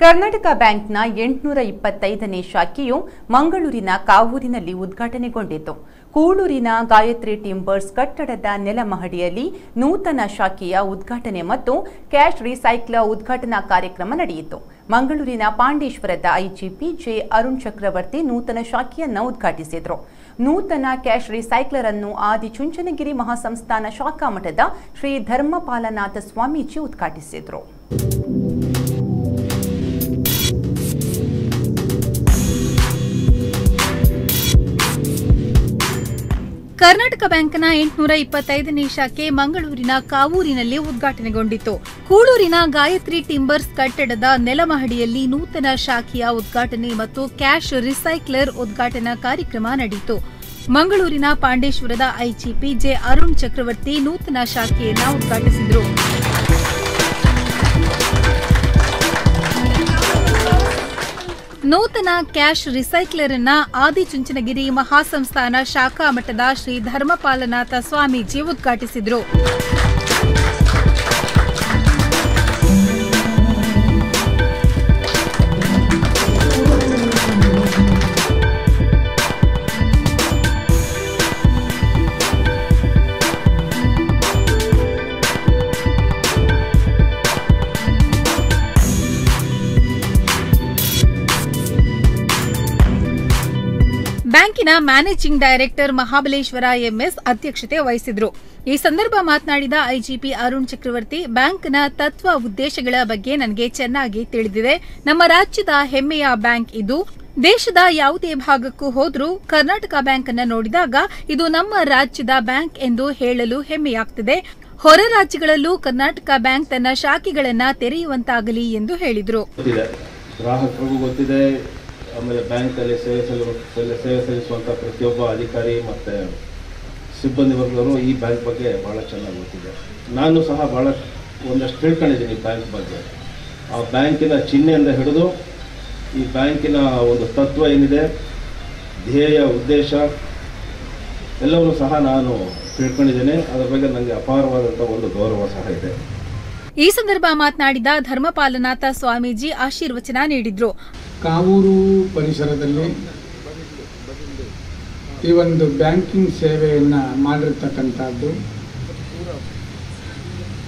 ಕರ್ನಾಟಕ ಬ್ಯಾಂಕ್ನ ಎಂಟುನೂರ ಇಪ್ಪತ್ತೈದನೇ ಶಾಖೆಯು ಮಂಗಳೂರಿನ ಕಾವೂರಿನಲ್ಲಿ ಉದ್ಘಾಟನೆಗೊಂಡಿತು. ಕೂಳೂರಿನ ಗಾಯತ್ರಿ ಟಿಂಬರ್ಸ್ ಕಟ್ಟಡದ ನೆಲಮಹಡಿಯಲ್ಲಿ ನೂತನ ಶಾಖೆಯ ಉದ್ಘಾಟನೆ ಮತ್ತು ಕ್ಯಾಶ್ ರಿಸೈಕ್ಲ ಉದ್ಘಾಟನಾ ಕಾರ್ಯಕ್ರಮ ನಡೆಯಿತು. ಮಂಗಳೂರಿನ ಪಾಂಡೇಶ್ವರದ ಐಜಿಪಿ ಜೆ ಅರುಣ್ ಚಕ್ರವರ್ತಿ ನೂತನ ಶಾಖೆಯನ್ನು ಉದ್ಘಾಟಿಸಿದರು. ನೂತನ ಕ್ಯಾಶ್ ರಿಸೈಕ್ಲರ್ ಅನ್ನು ಆದಿಚುಂಚನಗಿರಿ ಮಹಾಸಂಸ್ಥಾನ ಶಾಖಾ ಮಠದ ಶ್ರೀ ಧರ್ಮಪಾಲನಾಥ ಸ್ವಾಮೀಜಿ ಉದ್ಘಾಟಿಸಿದರು. ಕರ್ನಾಟಕ ಬ್ಯಾಂಕ್ನ ಎಂಟುನೂರ ಇಪ್ಪತ್ತೈದನೇ ಶಾಖೆ ಮಂಗಳೂರಿನ ಕಾವೂರಿನಲ್ಲಿ ಉದ್ಘಾಟನೆಗೊಂಡಿತು. ಕೂಳೂರಿನ ಗಾಯತ್ರಿ ಟಿಂಬರ್ಸ್ ಕಟ್ಟಡದ ನೆಲಮಹಡಿಯಲ್ಲಿ ನೂತನ ಶಾಖೆಯ ಉದ್ಘಾಟನೆ ಮತ್ತು ಕ್ಯಾಶ್ ರಿಸೈಕ್ಲರ್ ಉದ್ಘಾಟನಾ ಕಾರ್ಯಕ್ರಮ ನಡೆಯಿತು. ಮಂಗಳೂರಿನ ಪಾಂಡೇಶ್ವರದ ಐಜಿಪಿ ಜೆ ಅರುಣ್ ಚಕ್ರವರ್ತಿ ನೂತನ ಶಾಖೆಯನ್ನು ಉದ್ಘಾಟಿಸಿದರು. ನೂತನ ಕ್ಯಾಶ್ ರಿಸೈಕ್ಲರ್ ಅನ್ನ ಆದಿಚುಂಚನಗಿರಿ ಮಹಾಸಂಸ್ಥಾನ ಶಾಖಾ ಮಠದ ಶ್ರೀ ಧರ್ಮಪಾಲನಾಥ ಸ್ವಾಮೀಜಿ ಉದ್ಘಾಟಿಸಿದರು. ಬ್ಯಾಂಕಿನ ಮ್ಯಾನೇಜಿಂಗ್ ಡೈರೆಕ್ಟರ್ ಮಹಾಬಲೇಶ್ವರ ಎಂಎಸ್ ಅಧ್ಯಕ್ಷತೆ ವಹಿಸಿದ್ರು. ಈ ಸಂದರ್ಭ ಮಾತನಾಡಿದ ಐಜಿಪಿ ಅರುಣ್ ಚಕ್ರವರ್ತಿ, ಬ್ಯಾಂಕ್ನ ತತ್ವ ಉದ್ದೇಶಗಳ ಬಗ್ಗೆ ನನಗೆ ಚೆನ್ನಾಗಿ ತಿಳಿದಿದೆ. ನಮ್ಮ ರಾಜ್ಯದ ಹೆಮ್ಮೆಯ ಬ್ಯಾಂಕ್ ಇದು. ದೇಶದ ಯಾವುದೇ ಭಾಗಕ್ಕೂ ಹೋದರೂ ಕರ್ನಾಟಕ ಬ್ಯಾಂಕ್ ಅನ್ನು ನೋಡಿದಾಗ ಇದು ನಮ್ಮ ರಾಜ್ಯದ ಬ್ಯಾಂಕ್ ಎಂದು ಹೇಳಲು ಹೆಮ್ಮೆಯಾಗ್ತಿದೆ. ಹೊರ ರಾಜ್ಯಗಳಲ್ಲೂ ಕರ್ನಾಟಕ ಬ್ಯಾಂಕ್ ತನ್ನ ಶಾಖೆಗಳನ್ನ ತೆರೆಯುವಂತಾಗಲಿ ಎಂದು ಹೇಳಿದರು. ಆಮೇಲೆ ಬ್ಯಾಂಕಲ್ಲಿ ಸೇವೆ ಸಲ್ಲಿ- ಸೇವೆ ಸಲ್ಲಿಸುವಂಥ ಪ್ರತಿಯೊಬ್ಬ ಅಧಿಕಾರಿ ಮತ್ತು ಸಿಬ್ಬಂದಿ ವರ್ಗದವರು ಈ ಬ್ಯಾಂಕ್ ಬಗ್ಗೆ ಭಾಳ ಚೆನ್ನಾಗಿ ಗೊತ್ತಿದೆ. ನಾನು ಸಹ ಭಾಳ ಒಂದಷ್ಟು ತಿಳ್ಕೊಂಡಿದ್ದೀನಿ ಬ್ಯಾಂಕ್ ಬಗ್ಗೆ. ಆ ಬ್ಯಾಂಕಿನ ಚಿಹ್ನೆಯಿಂದ ಹಿಡಿದು ಈ ಬ್ಯಾಂಕಿನ ಒಂದು ತತ್ವ ಏನಿದೆ, ಧ್ಯೇಯ ಉದ್ದೇಶ ಎಲ್ಲವನ್ನೂ ಸಹ ನಾನು ತಿಳ್ಕೊಂಡಿದ್ದೇನೆ. ಅದರ ಬಗ್ಗೆ ನನಗೆ ಅಪಾರವಾದಂಥ ಒಂದು ಗೌರವ ಸಹ ಇದೆ. ಈ ಸಂದರ್ಭ ಮಾತನಾಡಿದ ಧರ್ಮಪಾಲನಾಥ ಸ್ವಾಮೀಜಿ ಆಶೀರ್ವಚನ ನೀಡಿದ್ರು. ಕಾವೂರು ಪರಿಸರದಲ್ಲಿ ಈ ಒಂದು ಬ್ಯಾಂಕಿಂಗ್ ಸೇವೆಯನ್ನು ಮಾಡಿರ್ತಕ್ಕಂಥದ್ದು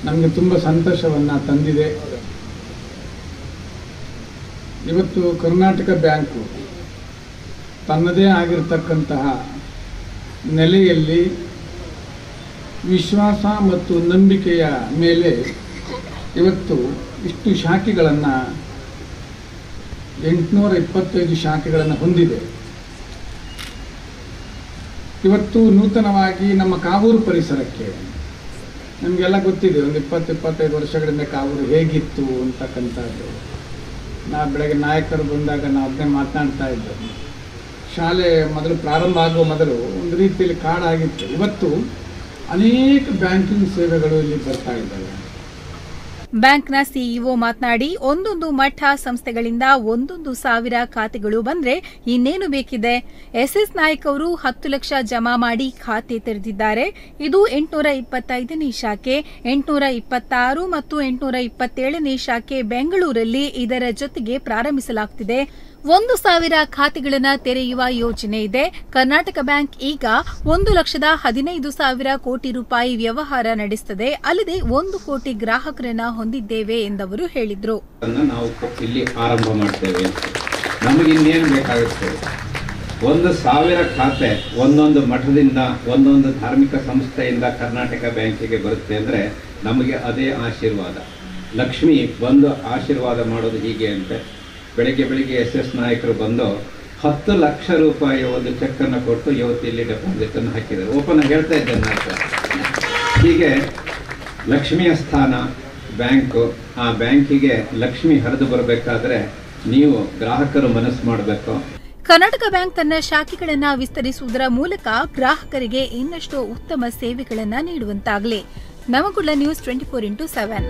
ನಮಗೆ ತುಂಬ ಸಂತೋಷವನ್ನು ತಂದಿದೆ. ಇವತ್ತು ಕರ್ನಾಟಕ ಬ್ಯಾಂಕು ತನ್ನದೇ ಆಗಿರತಕ್ಕಂತಹ ನೆಲೆಯಲ್ಲಿ ವಿಶ್ವಾಸ ಮತ್ತು ನಂಬಿಕೆಯ ಮೇಲೆ ಇವತ್ತು ಇಷ್ಟು ಶಾಖೆಗಳನ್ನು ಎಂಟುನೂರ ಇಪ್ಪತ್ತೈದು ಶಾಖೆಗಳನ್ನು ಹೊಂದಿದೆ. ಇವತ್ತು ನೂತನವಾಗಿ ನಮ್ಮ ಕಾವೂರು ಪರಿಸರಕ್ಕೆ, ನಮಗೆಲ್ಲ ಗೊತ್ತಿದೆ, ಒಂದು ಇಪ್ಪತ್ತು, ಇಪ್ಪತ್ತೈದು ವರ್ಷಗಳಿಂದ ಕಾವೂರು ಹೇಗಿತ್ತು ಅಂತಕ್ಕಂಥದ್ದು. ನಾ ಬೆಳಗ್ಗೆ ನಾಯಕರು ಬಂದಾಗ ನಾವು ಅದನ್ನೇ ಮಾತನಾಡ್ತಾ ಇದ್ದೆ. ಶಾಲೆ ಮೊದಲು ಪ್ರಾರಂಭ ಆಗುವ ಮೊದಲು ಒಂದು ರೀತಿಯಲ್ಲಿ ಕಾಡಾಗಿತ್ತು. ಇವತ್ತು ಅನೇಕ ಬ್ಯಾಂಕಿಂಗ್ ಸೇವೆಗಳು ಇಲ್ಲಿ ಬರ್ತಾ ಇದ್ದಾವೆ. ಬ್ಯಾಂಕ್ನ ಸಿಇಒ ಮಾತನಾಡಿ, ಒಂದೊಂದು ಮಠ ಸಂಸ್ಥೆಗಳಿಂದ ಒಂದೊಂದು ಸಾವಿರ ಖಾತೆಗಳು ಬಂದ್ರೆ ಇನ್ನೇನು ಬೇಕಿದೆ? ಎಸ್ಎಸ್ ನಾಯಕ್ ಅವರು ಹತ್ತು ಲಕ್ಷ ಜಮಾ ಮಾಡಿ ಖಾತೆ ತೆರೆದಿದ್ದಾರೆ. ಇದು ಎಂಟುನೂರ ಇಪ್ಪತ್ತೈದನೇ ಶಾಖೆ, ಎಂಟುನೂರ ಇಪ್ಪತ್ತಾರು ಮತ್ತು ಎಂಟುನೂರ ಇಪ್ಪತ್ತೇಳನೇ ಶಾಖೆ ಬೆಂಗಳೂರಲ್ಲಿ ಇದರ ಜೊತೆಗೆ ಪ್ರಾರಂಭಿಸಲಾಗುತ್ತಿದೆ ಒಂದು ಸಾವಿರ ಖಾತೆಗಳನ್ನು ತೆರೆಯುವ ಯೋಜನೆ ಇದೆ. ಕರ್ನಾಟಕ ಬ್ಯಾಂಕ್ ಈಗ ಒಂದು ಲಕ್ಷದ ಹದಿನೈದು ಸಾವಿರ ಕೋಟಿ ರೂಪಾಯಿ ವ್ಯವಹಾರ ನಡೆಸುತ್ತದೆ ಅಲ್ಲದೆ ಒಂದು ಕೋಟಿ ಗ್ರಾಹಕರನ್ನ ಹೊಂದಿದ್ದೇವೆ ಎಂದವರು ಹೇಳಿದ್ರು. ಇಲ್ಲಿ ಆರಂಭ ಮಾಡ್ತೇವೆ. ಬೇಕಾಗುತ್ತೆ? ಒಂದು ಸಾವಿರ ಖಾತೆ ಒಂದೊಂದು ಮಠದಿಂದ, ಒಂದೊಂದು ಧಾರ್ಮಿಕ ಸಂಸ್ಥೆಯಿಂದ ಕರ್ನಾಟಕ ಬ್ಯಾಂಕಿಗೆ ಬರುತ್ತೆ ಅಂದರೆ ನಮಗೆ ಅದೇ ಆಶೀರ್ವಾದ. ಲಕ್ಷ್ಮಿ ಬಂದು ಆಶೀರ್ವಾದ ಮಾಡೋದು ಹೀಗೆ ಅಂತೆ. ಬೆಳಿಗ್ಗೆ ಬೆಳಿಗ್ಗೆ ಎಸ್ ಎಸ್ ನಾಯಕರು ಬಂದು ಹತ್ತು ಲಕ್ಷ ರೂಪಾಯಿ ಒಂದು ಚೆಕ್ಕನ್ನು ಕೊಟ್ಟು ಇವತ್ತು ಇಲ್ಲಿ ಡೆಪಾಸಿಟ್ ಅನ್ನು ಹಾಕಿದ್ದಾರೆ. ಓಪನ್ ಹೇಳ್ತಾ ಇದ್ದೇನೆ ನಾನು. ಹೀಗೆ ಲಕ್ಷ್ಮಿಯ ಸ್ಥಾನ ಬ್ಯಾಂಕು ಆ ಬ್ಯಾಂಕಿಗೆ ಲಕ್ಷ್ಮಿ ಹರಿದು ಬರಬೇಕಾದ್ರೆ ನೀವು ಗ್ರಾಹಕರು ಮನಸ್ಸು ಮಾಡಬೇಕು. ಕರ್ನಾಟಕ ಬ್ಯಾಂಕ್ ತನ್ನ ಶಾಖೆಗಳನ್ನು ವಿಸ್ತರಿಸುವುದರ ಮೂಲಕ ಗ್ರಾಹಕರಿಗೆ ಇನ್ನಷ್ಟು ಉತ್ತಮ ಸೇವೆಗಳನ್ನು ನೀಡುವಂತಾಗಲಿ. ನಮಗುಳ್ಳ news twenty four into seven